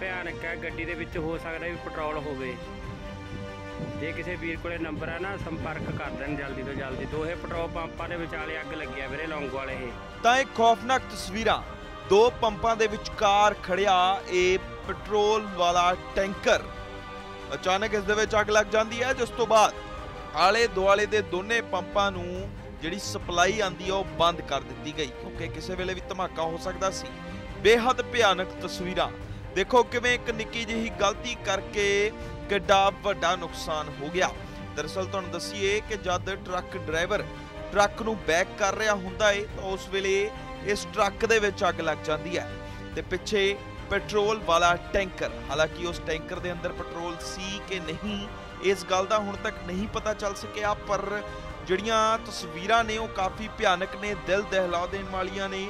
ਭਿਆਨਕ ਹੈ, ਗੱਡੀ ਦੇ ਵਿੱਚ ਹੋ ਸਕਦਾ ਵੀ ਪੈਟਰੋਲ ਹੋਵੇ। ਜੇ ਕਿਸੇ ਵੀਰ ਕੋਲੇ ਨੰਬਰ ਹੈ ਨਾ, ਸੰਪਰਕ ਕਰ ਦੇਣ ਜਲਦੀ ਤੋਂ ਜਲਦੀ। ਦੋਹੇ ਪੈਟਰੋਲ ਪੰਪਾਂ ਦੇ ਵਿਚਾਲੇ ਅੱਗ ਲੱਗੀ ਵੀਰੇ, ਲੌਂਗੋ ਵਾਲੇ ਇਹ। ਤਾਂ ਇਹ ਖੌਫਨਾਕ ਤਸਵੀਰਾਂ। ਦੋ ਪੰਪਾਂ ਦੇ ਵਿਚਕਾਰ ਖੜਿਆ ਇਹ ਪੈਟਰੋਲ ਵਾਲਾ ਟੈਂਕਰ। ਅਚਾਨਕ ਇਸ ਦੇ ਵਿੱਚ ਅੱਗ ਲੱਗ ਜਾਂਦੀ ਹੈ, ਜਿਸ ਤੋਂ ਬਾਅਦ ਆਲੇ ਦੁਆਲੇ ਦੇ ਦੋਨੇ ਪੰਪਾਂ ਨੂੰ ਜਿਹੜੀ ਸਪਲਾਈ ਆਂਦੀ ਹੈ ਉਹ ਬੰਦ ਕਰ ਦਿੱਤੀ ਗਈ। ਕਿਉਂਕਿ ਕਿਸੇ ਵੇਲੇ ਵੀ ਧਮਾਕਾ ਹੋ ਸਕਦਾ ਸੀ। ਬੇਹੱਦ ਭਿਆਨਕ ਤਸਵੀਰਾਂ। ਦੇਖੋ ਕਿਵੇਂ ਇੱਕ ਨਿੱਕੀ ਜਿਹੀ ਗਲਤੀ ਕਰਕੇ ਕਿੱਡਾ ਵੱਡਾ ਨੁਕਸਾਨ ਹੋ ਗਿਆ। ਦਰਅਸਲ ਤੁਹਾਨੂੰ ਦੱਸੀਏ ਕਿ ਜਦ ਟਰੱਕ ਡਰਾਈਵਰ ਟਰੱਕ ਨੂੰ ਬੈਕ ਕਰ ਰਿਹਾ ਹੁੰਦਾ ਏ, ਤਾਂ ਉਸ ਵੇਲੇ ਇਸ ਟਰੱਕ ਦੇ ਵਿੱਚ ਅੱਗ ਲੱਗ ਜਾਂਦੀ ਹੈ ਤੇ ਪਿੱਛੇ ਪੈਟਰੋਲ ਵਾਲਾ ਟੈਂਕਰ, ਹਾਲਾਂਕਿ ਉਸ ਟੈਂਕਰ ਦੇ ਅੰਦਰ ਪੈਟਰੋਲ ਸੀ ਕਿ ਨਹੀਂ, ਇਸ ਗੱਲ ਦਾ ਹੁਣ ਤੱਕ ਨਹੀਂ ਪਤਾ ਚੱਲ ਸਕਿਆ, ਪਰ ਜਿਹੜੀਆਂ ਤਸਵੀਰਾਂ ਨੇ ਉਹ ਕਾਫੀ ਭਿਆਨਕ ਨੇ, ਦਿਲ ਦਹਿਲਾ ਦੇਣ ਵਾਲੀਆਂ ਨੇ।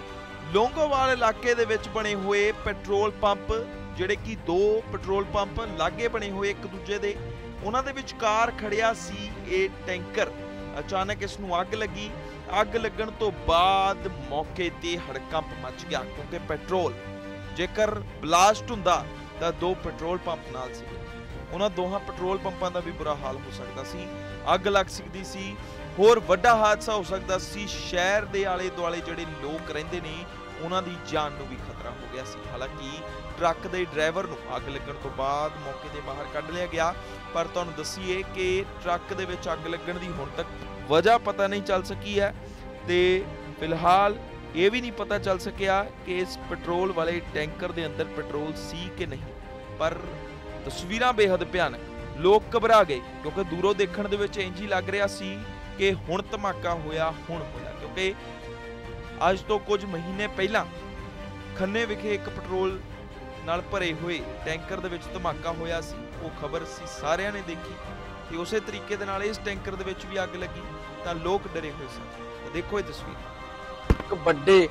ਲੋਂਗੋਵਾਲ ਇਲਾਕੇ ਦੇ ਵਿੱਚ ਬਣੇ ਹੋਏ ਪੈਟਰੋਲ ਪੰਪ, ਜਿਹੜੇ ਕਿ ਦੋ ਪੈਟਰੋਲ ਪੰਪ ਲਾਗੇ ਬਣੇ ਹੋਏ ਇੱਕ ਦੂਜੇ ਦੇ, ਉਹਨਾਂ ਦੇ ਵਿਚਕਾਰ ਖੜਿਆ ਸੀ ਇਹ ਟੈਂਕਰ। ਅਚਾਨਕ ਇਸ ਨੂੰ ਅੱਗ ਲੱਗੀ। ਅੱਗ ਲੱਗਣ ਤੋਂ ਬਾਅਦ ਮੌਕੇ ਤੇ ਹੜਕੰਪ ਮਚ ਗਿਆ, ਕਿਉਂਕਿ ਪੈਟਰੋਲ, ਜੇਕਰ ਬਲਾਸਟ ਹੁੰਦਾ, ਤਾਂ ਦੋ ਪੈਟਰੋਲ ਪੰਪ ਨਾਲ ਸੀ। ਉਹਨਾਂ ਦੋਹਾਂ ਪੈਟਰੋਲ ਪੰਪਾਂ ਦਾ ਵੀ ਬੁਰਾ ਹਾਲ ਹੋ ਸਕਦਾ ਸੀ। ਅੱਗ ਲੱਗ ਸਕਦੀ ਸੀ। ਹੋਰ ਵੱਡਾ ਹਾਦਸਾ ਹੋ ਸਕਦਾ ਸੀ। ਸ਼ਹਿਰ ਦੇ ਆਲੇ ਦੁਆਲੇ ਜਿਹੜੇ ਲੋਕ ਰਹਿੰਦੇ ਨੇ ਉਹਨਾਂ ਦੀ ਜਾਨ ਨੂੰ ਵੀ ਖਤਰਾ ਹੋ ਗਿਆ ਸੀ। ਹਾਲਾਂਕਿ ਟਰੱਕ ਦੇ ਡਰਾਈਵਰ ਨੂੰ ਅੱਗ ਲੱਗਣ ਤੋਂ ਬਾਅਦ ਮੌਕੇ ਤੇ ਬਾਹਰ ਕੱਢ ਲਿਆ ਗਿਆ। ਪਰ ਤੁਹਾਨੂੰ ਦੱਸੀਏ ਕਿ ਟਰੱਕ ਦੇ ਵਿੱਚ ਅੱਗ ਲੱਗਣ ਦੀ ਹੁਣ ਤੱਕ ਵਜ੍ਹਾ ਪਤਾ ਨਹੀਂ ਚੱਲ ਸਕੀ ਹੈ ਤੇ ਫਿਲਹਾਲ ਇਹ ਵੀ ਨਹੀਂ ਪਤਾ ਚੱਲ ਸਕਿਆ ਕਿ ਇਸ ਪੈਟਰੋਲ ਵਾਲੇ ਟੈਂਕਰ ਦੇ ਅੰਦਰ ਪੈਟਰੋਲ ਸੀ ਕਿ ਨਹੀਂ। ਪਰ ਤਸਵੀਰਾਂ ਬੇहद ਭਿਆਨਕ, ਲੋਕ ਘਬਰਾ ਗਏ ਕਿਉਂਕਿ ਦੂਰੋਂ ਦੇਖਣ ਦੇ ਵਿੱਚ ਇੰਜ ਹੀ ਲੱਗ ਰਿਹਾ ਸੀ ਕਿ ਹੁਣ ਧਮਾਕਾ ਹੋਇਆ, ਹੁਣ ਹੋਇਆ। ਕਿਉਂਕਿ ਅੱਜ ਤੋਂ ਕੁਝ ਮਹੀਨੇ ਪਹਿਲਾਂ ਖੰਨੇ ਵਿਖੇ ਇੱਕ ਪੈਟਰੋਲ ਨਾਲ ਭਰੇ ਹੋਏ ਟੈਂਕਰ ਦੇ ਵਿੱਚ ਧਮਾਕਾ ਹੋਇਆ ਸੀ। ਉਹ ਖਬਰ ਸੀ ਸਾਰਿਆਂ ਨੇ ਦੇਖੀ ਤੇ ਉਸੇ ਤਰੀਕੇ ਦੇ ਨਾਲ ਇਸ ਟੈਂਕਰ ਦੇ ਵਿੱਚ ਵੀ ਅੱਗ ਲੱਗੀ ਤਾਂ ਲੋਕ ਡਰੇ ਹੋਏ ਸਨ। ਤਾਂ ਦੇਖੋ ਇਹ ਤਸਵੀਰ। ਇੱਕ ਵੱਡੇ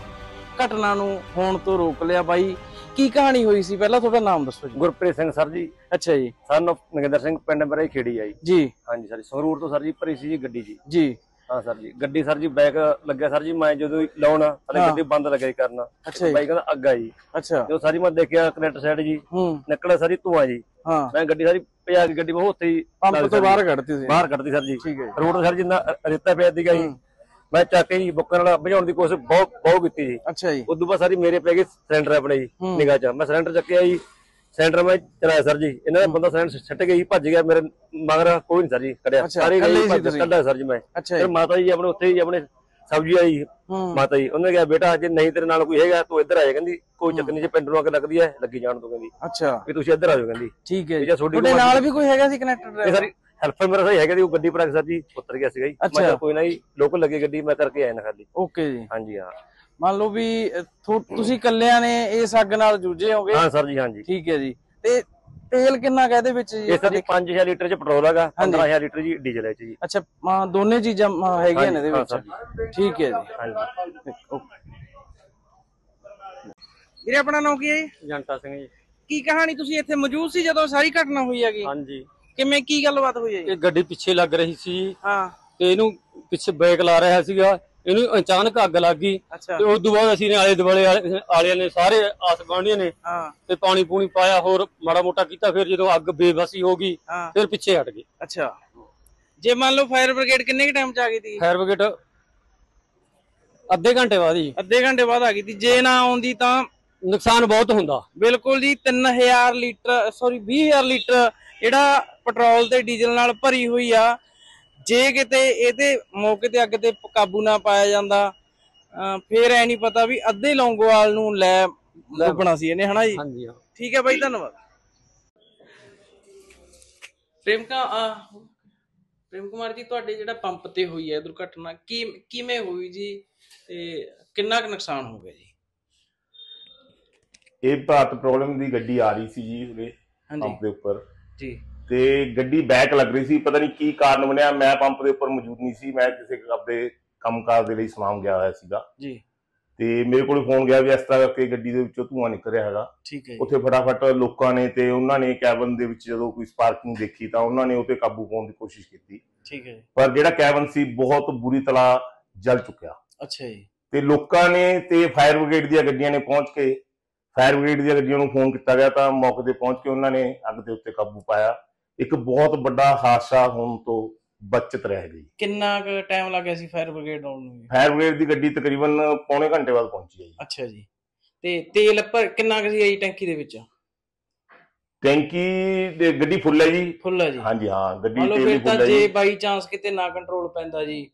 ਘਟਨਾ ਨੂੰ ਹੋਣ ਤੋਂ ਰੋਕ ਲਿਆ ਬਾਈ। ਕੀ ਕਹਾਣੀ ਹੋਈ ਸੀ? ਪਹਿਲਾਂ ਤੁਹਾਡਾ ਨਾਮ ਦੱਸੋ ਜੀ। ਗੁਰਪ੍ਰੀਤ ਸਿੰਘ ਸਰ ਜੀ। ਅੱਛਾ ਜੀ। ਸਨ of ਨਗਿੰਦਰ ਸਿੰਘ ਪਿੰਡ ਬਰੇ ਖੇੜੀ ਆਈ ਜੀ। ਹਾਂਜੀ ਸਰ ਸੰਗਰੂਰ ਤੋਂ ਸਰ ਜੀ ਭਰੀ ਸੀ ਜੀ ਗੱਡੀ ਜੀ। ਜੀ। ਹਾਂ ਸਰ ਜੀ। ਗੱਡੀ ਸਰ ਜੀ ਬੈਕ ਲੱਗਿਆ ਸਰ ਜੀ ਮੈਂ ਜਦੋਂ ਲਾਉਣ ਹਾਂ। ਗੱਡੀ ਬੰਦ ਲੱਗਾ ਜੀ ਕਰਨਾ। ਅੱਛਾ ਜੀ। ਬਾਈ ਕਹਿੰਦਾ ਅੱਗ ਆਈ ਅੱਛਾ। ਜਦੋਂ ਸਾਰੀ ਮੈਂ ਦੇਖਿਆ ਕਨੈਕਟਰ ਸਾਈਡ ਜੀ ਨਿਕਲਿਆ ਸਾਰੀ ਧੂਆਂ ਜੀ। ਮੈਂ ਗੱਡੀ ਸਾਰੀ ਭਜਾ ਕੇ ਗੱਡੀ ਮੈਂ ਉੱਥੇ ਹੀ ਪੰਪ ਤੋਂ ਬਾਹਰ ਕੱਢਤੀ ਸੀ। ਬਾਹਰ ਕੱਢਦੀ ਸਰ ਜੀ। ਠੀਕ ਹੈ ਜੀ। ਰੋਡ ਸਰ ਜਿੰਨਾ ਰੇਤਾ ਪਿਆ ਸੀਗਾ ਜੀ। ਮੈਂ ਚੱਕ ਕੇ ਜੀ ਬੁੱਕਰ ਨਾਲ ਭਜਾਉਣ ਦੀ ਕੋਸ਼ਿਸ਼ ਬਹੁਤ ਬਹੁਤ ਕੀਤੀ ਜੀ। ਅੱਛਾ ਜੀ। ਉਦੋਂ ਬਾਅਦ ਸਾਰੀ ਮੇਰੇ ਪੈ ਗਏ ਸਿਲੰਡਰ ਆਪਣੇ ਜੀ। ਨਿਗਾਹ ਚ। ਮੈਂ ਸਿਲੰਡਰ ਚੱਕਿਆ ਜੀ। ਸਿਲੰਡਰ ਮੈਂ ਚਲਾਇਆ ਸਰ ਜੀ। ਇਹਨਾਂ ਦਾ ਬੰਦਾ ਸਿਲੰਡਰ ਛੱਟ ਗਿਆ ਜੀ ਭੱਜ ਗਿਆ ਮੇਰੇ ਮਗਰ ਕੋਈ ਨਹੀਂ ਸਰ ਜੀ ਕੱਢਿਆ। ਸਾਰੇ ਗਏ ਭੱਜ? ਕੱਢਿਆ ਸਰ ਜੀ ਮੈਂ। ਫਿਰ ਮਾਤਾ ਜੀ ਆਪਣੇ ਉੱਥੇ ਹੀ ਆਪਣੇ ਸਬਜ਼ੀ ਆਈ ਮਾਤਾ ਜੀ ਉਹਨੇ ਕਿਹਾ ਬੇਟਾ ਜੇ ਨਹੀਂ ਤੇਰੇ ਨਾਲ ਕੋਈ ਹੈਗਾ ਤੂੰ ਇੱਧਰ ਆ ਜਾ ਕਹਿੰਦੀ। ਕੋਈ ਚੱਕਰ ਨਹੀਂ ਜੇ ਪਿੰਡ ਨੂੰ ਅੱਗ ਲੱਗਦੀ ਹੈ ਲੱਗੀ ਜਾਣ ਤੋਂ ਕਹਿੰਦੀ। ਅੱਛਾ। ਵੀ ਤੁਸੀਂ ਇੱਧਰ ਆ ਜਾਓ ਕਹਿੰਦੀ। ਠੀਕ ਹੈ ਜੀ। ਤੁਹਾਡੀ ਨਾਲ ਵੀ ਕੋਈ ਹੈਗਾ ਸੀ ਕਨੈਕਟਰ ਸਾਰੀ ਹੈਲਪਰ ਮੇਰਾ ਸਹੀ ਹੈਗਾ ਜੀ ਉਹ ਗੱਡੀ ਪਰ ਆ ਕੇ ਸਰ ਜੀ ਉਤਰ ਗਿਆ ਸੀਗਾ ਜੀ। ਮੈਂ ਕੋਈ ਨਾ ਜੀ ਲੋਕਲ ਲੱਗੀ ਗੱਡੀ ਮੈਂ ਕਰਕੇ ਆਇਆ ਨਾ ਖਾਲੀ। ਓਕੇ ਜੀ। ਹਾਂਜੀ ਹਾਂ। ਮੰਨ ਲਓ ਵੀ ਥੋ- ਤੁਸੀਂ ਕੱਲਿਆਂ ਨੇ ਇਸ ਅੱਗ ਨਾਲ ਜੂਝੇ ਹੋਗੇ। ਹਾਂ ਸਰ ਜੀ ਹਾਂਜੀ ਠੀਕ ਹੈ ਜੀ। ਤੇ ਤੇਲ ਕਿੰਨਾ ਕਹਦੇ ਵਿੱਚ ਜੀ? ਸਰ ਜੀ 5000 ਲੀਟਰ ਚ ਪੈਟਰੋਲ ਹੈਗਾ ਹਾਂਜੀ। 15000 ਲੀਟਰ ਜੀ ਡੀਜ਼ਲ ਹੈ ਜੀ। ਅੱਛਾ ਦੋਨੇ ਚੀਜ਼ਾਂ ਹੈਗੀਆਂ ਨੇ ਇਹਦੇ ਹਾਂ, ਵਿੱਚ। ਠੀਕ ਹੈ ਜੀ। ਹਾਂਜੀ। ਵੀਰੇ ਆਪਣਾ ਨਾਮ ਕੀ ਹੈ ਜੀ? ਜੰਟਾ ਸਿੰਘ ਜੀ। ਕੀ ਕਹਾਣੀ ਤੁਸੀਂ ਇੱਥੇ ਮੌਜੂਦ ਸੀ ਜਦੋਂ ਸਾਰੀ ਘਟਨਾ ਹੋਈ ਹੈਗੀ? ਹਾਂਜੀ। ਕਿਵੇਂ ਕੀ ਗੱਲਬਾਤ ਹੋਈ ਹੈ ਜੀ? ਇਹ ਗੱਡੀ ਪਿੱਛੇ ਲੱਗ ਰਹੀ ਸੀ। ਹਾਂ। ਤੇ ਇਹਨੂੰ ਪਿੱਛੇ ਬ੍ਰੇਕ ਲਾ ਰਿਹਾ ਸੀਗਾ। ਇਹਨੂੰ ਅਚਾਨਕ ਅੱਗ ਲੱਗ ਗਈ। ਅੱਛਾ। ਤੇ ਉਸ ਤੋਂ ਬਾਅਦ ਅਸੀਂ ਨੇ ਆਲੇ ਦੁਆਲੇ ਵਾਲੇ- ਨੇ ਸਾਰੇ ਆਸ ਗੁਆਂਢੀਆਂ ਨੇ ਹਾਂ। ਤੇ ਪਾਣੀ ਪੂਣੀ ਪਾਇਆ ਹੋਰ ਮਾੜਾ ਮੋਟਾ ਕੀਤਾ ਫਿਰ ਜਦੋਂ ਅੱਗ ਬੇਬਸੀ ਹੋ ਗਈ ਹਾਂ। ਫਿਰ ਪਿੱਛੇ ਹਟ ਗਏ। ਅੱਛਾ। ਜੇ ਮੰਨ ਲਓ ਫਾਇਰ ਬ੍ਰਿਗੇਡ ਕਿੰਨੇ ਕੁ ਟਾਈਮ ਚ ਆ ਗਈ ਸੀ ਫਾਇਰ ਬ੍ਰਿਗੇਡ ਅੱਧੇ ਘੰਟੇ ਬਾਅਦ ਹੀ। ਅੱਧੇ ਘੰਟੇ ਬਾਅਦ ਆ ਗਈ ਸੀ ਜੇ ਨਾ ਆਉਂਦੀ ਤਾਂ ਨੁਕਸਾਨ ਬਹੁਤ ਹੁੰਦਾ। ਬਿਲਕੁਲ ਜੀ 3000 ਲੀਟਰ ਸੌਰੀ 20000 ਲੀਟਰ ਜਿਹੜਾ ਪੈਟਰੋਲ ਤੇ ਡੀਜ਼ਲ ਨਾਲ ਭਰੀ ਹੋਈ ਆ ਜੇ ਕਿਤੇ ਇਹਦੇ ਮੌਕੇ ਤੇ ਅੱਗ ਤੇ ਕਾਬੂ ਨਾ ਪਾਇਆ ਜਾਂਦਾ ਫੇਰ ਐ ਨਹੀਂ ਪਤਾ ਵੀ ਅੱਧੇ ਲੌਂਗੋਵਾਲ ਨੂੰ ਲੈ ਡੁੱਬਣਾ ਸੀ ਇਹਨੇ ਹਨਾ ਜੀ? ਹਾਂਜੀ ਹਾਂ। ਠੀਕ ਹੈ ਬਾਈ ਧੰਨਵਾਦ। ਪ੍ਰੇਮਕਾ ਪ੍ਰੇਮ ਕੁਮਾਰ ਜੀ ਤੁਹਾਡੇ ਜਿਹੜਾ ਪੰਪ ਤੇ ਹੋਈ ਹੈ ਦੁਰਘਟਨਾ ਕੀ ਕਿਵੇਂ ਹੋਈ ਜੀ? ਤੇ ਕਿੰਨਾ ਕੁ ਨੁਕਸਾਨ ਹੋ ਗਿਆ ਜੀ? ਇਹ ਭਾਰਤ ਪ੍ਰੋਬਲਮ ਦੀ ਗੱਡੀ ਆ ਰਹੀ ਸੀ ਜੀ ਉਹਦੇ ਹਾਂਜੀ। ਪੰਪ ਦੇ ਉੱਪਰ। ਜੀ। ਤੇ ਗੱਡੀ ਬੈਕ ਲੱਗ ਰਹੀ ਸੀ ਪਤਾ ਨਹੀਂ ਕੀ ਕਾਰਨ ਬਣਿਆ ਮੈਂ ਪੰਪ ਦੇ ਉੱਪਰ ਮੌਜੂਦ ਨਹੀਂ ਸੀ ਮੈਂ ਕਿਸੇ ਆਪਣੇ ਕੰਮਕਾਰ ਦੇ ਲਈ ਸਮਾਮ ਗਿਆ ਹੋਇਆ ਸੀਗਾ। ਜੀ। ਤੇ ਮੇਰੇ ਕੋਲ ਫੋਨ ਗਿਆ ਵੀ ਇਸ ਤਰ੍ਹਾਂ ਕਰਕੇ ਗੱਡੀ ਦੇ ਵਿੱਚੋਂ ਧੂੰਆਂ ਨਿਕਲ ਰਿਹਾ ਹੈਗਾ। ਠੀਕ ਹੈ ਜੀ। ਉੱਥੇ ਫਟਾਫਟ ਲੋਕਾਂ ਨੇ ਤੇ ਉਹਨਾਂ ਨੇ ਕੈਬਨ ਦੇ ਵਿੱਚ ਜਦੋਂ ਕੋਈ ਸਪਾਰਕਿੰਗ ਦੇਖੀ ਤਾਂ ਉਹਨਾਂ ਨੇ ਉਹ ਤੇ ਕਾਬੂ ਪਾਉਣ ਦੀ ਕੋਸ਼ਿਸ਼ ਕੀਤੀ। ਠੀਕ ਹੈ ਜੀ। ਪਰ ਜਿਹੜਾ ਕੈਬਨ ਸੀ ਬਹੁਤ ਬੁਰੀ ਤਰ੍ਹਾਂ ਜਲ ਚੁੱਕਿਆ। ਅੱਛਾ ਜੀ। ਤੇ ਲੋਕਾਂ ਨੇ ਤੇ ਫਾਇਰ ਬ੍ਰਿਗੇਡ ਦੀਆਂ ਗੱਡੀਆਂ ਨੇ ਪਹੁੰਚ ਕੇ ਫਾਇਰ ਬ੍ਰਿਗੇਡ ਦੀਆਂ ਗੱਡੀਆਂ ਨੂੰ ਫੋਨ ਕੀਤਾ ਗਿਆ ਤਾਂ ਮੌਕੇ ਤੇ ਪਹੁੰਚ ਕੇ ਉਹਨਾਂ ਨੇ ਅੱਗ ਦੇ ਉੱਤੇ ਕਾਬੂ ਪਾਇਆ। ਇੱਕ ਬਹੁਤ ਵੱਡਾ ਹਾਦਸਾ ਹੋਣ ਤੋਂ ਬਚਤ ਰਹਿ ਗਈ। ਕਿੰਨਾ ਕੁ ਟਾਈਮ ਲੱਗਿਆ ਸੀ ਫਾਇਰ ਬ੍ਰਿਗੇਡ ਆਉਣ ਨੂੰ? ਫਾਇਰ ਬ੍ਰਿਗੇਡ ਦੀ ਗੱਡੀ ਤਕਰੀਬਨ ਪੌਣੇ ਘੰਟੇ ਬਾਅਦ ਪਹੁੰਚੀ ਹੈ ਜੀ। ਅੱਛਾ ਜੀ। ਤੇ ਤੇਲ ਪਰ ਕਿੰਨਾ ਕੁ ਸੀ ਜੀ ਟੈਂਕੀ ਦੇ ਵਿੱਚ? ਟੈਂਕੀ ਦੇ ਗੱਡੀ ਫੁੱਲ ਹੈ ਜੀ। ਫੁੱਲ ਹੈ ਜੀ। ਹਾਂਜੀ ਹਾਂ ਗੱਡੀ ਤੇਲ ਫੁੱਲ ਹੈ ਜੇ। ਜੀ ਬਾਈ ਚਾਂਸ ਕਿਤੇ ਨਾ ਕੰਟਰੋਲ ਪੈਂਦਾ ਜੀ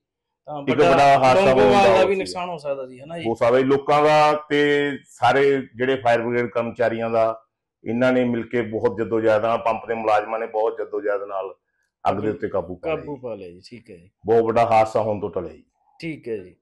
ਤਾਂ ਬੜਾ ਹਾਦਸਾ ਦਾ ਵੀ। ਨੁਕਸਾਨ ਹੋ ਸਕਦਾ ਜੀ ਹਨਾ ਜੀ? ਹੋ ਸਕਦਾ ਲੋਕਾਂ ਦਾ ਤੇ ਸਾਰੇ ਜਿਹੜੇ ਫਾਇਰ ਬ੍ਰਿਗੇਡ ਕਰਮਚਾਰੀਆਂ ਦਾ ਇਹਨਾਂ ਨੇ ਮਿਲ ਕੇ ਬਹੁਤ ਜਦੋਜਹਿਦ ਨਾਲ ਪੰਪ ਦੇ ਮੁਲਾਜ਼ਮਾਂ ਨੇ ਬਹੁਤ ਜਦੋਜਹਿਦ ਨਾਲ ਅੱਗ ਦੇ ਉੱਤੇ ਕਾਬੂ ਪਾਇਆ ਕਾਬੂ। ਪਾ ਲਿਆ ਜੀ ਠੀਕ ਹੈ ਜੀ। ਬਹੁਤ ਵੱਡਾ ਹਾਦਸਾ ਹੋਣ ਤੋਂ ਟਲਿਆ ਜੀ। ਠੀਕ ਹੈ ਜੀ।